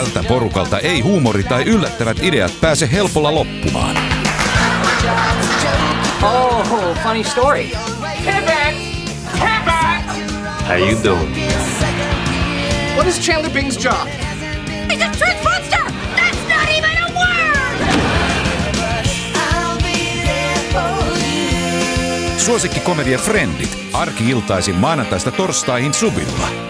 Tältä porukalta ei huumori tai yllättävät ideat pääse helpolla loppumaan. Oh, funny story. Pivot! Pivot! How you doing? What is Chandler Bing's job? He's a trick monster! That's not even a word! Suosikki komedia Friendit. Arki-iltaisin maanantaista torstaihin Subilla.